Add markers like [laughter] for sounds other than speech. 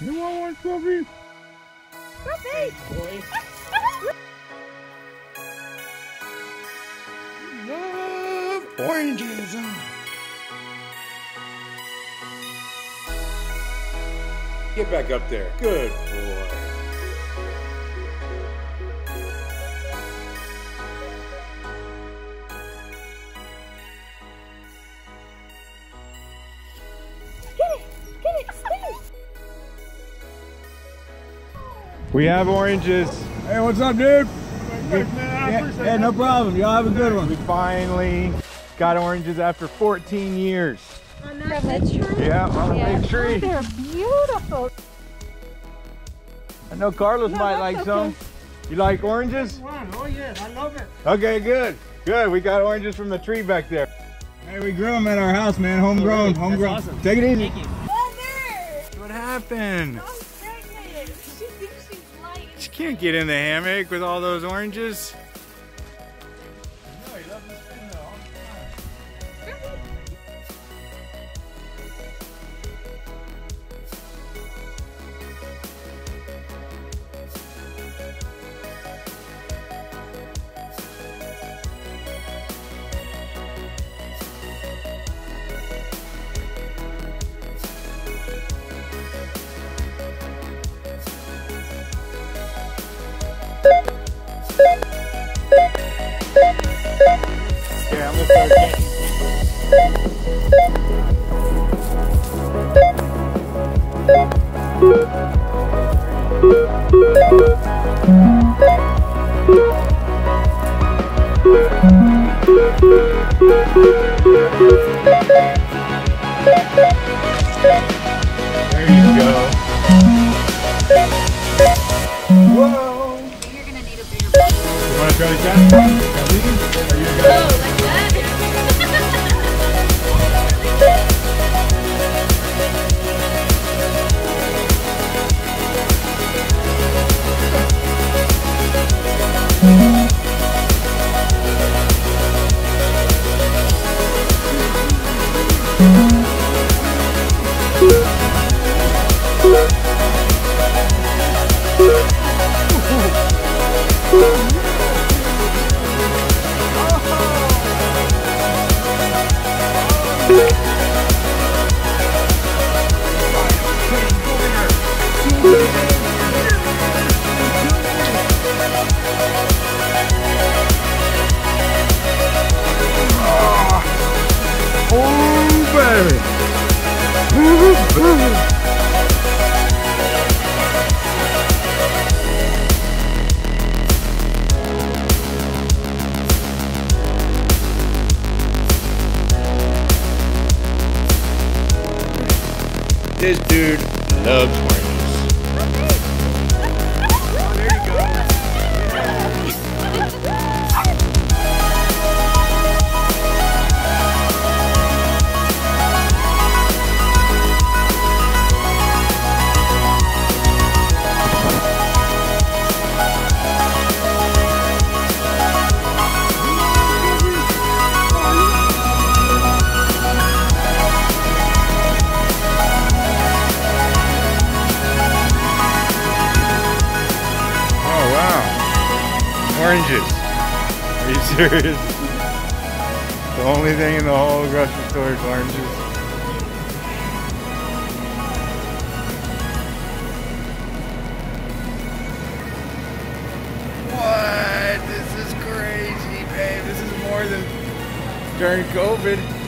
You want one, Fluffy? Fluffy! Love oranges. Get back up there. Good boy. We have oranges. Hey, what's up, dude? Thanks. Yeah, yeah, no problem. Y'all have a good one. We finally got oranges after 14 years. On that tree? Yeah, on a Yeah. big tree. Oh, they're beautiful. I know Carlos No, might that's like some. You like oranges? Oh, yeah, I love it. Okay, good. Good. We got oranges from the tree back there. Hey, we grew them at our house, man. Homegrown, homegrown. awesome. Take it easy. Mother! What happened? Can't get in the hammock with all those oranges. Yeah, I'm gonna start Oh, [laughs] This dude loves Oranges. Are you serious? The only thing in the whole grocery store is oranges. What? This is crazy, babe. This is more than during COVID.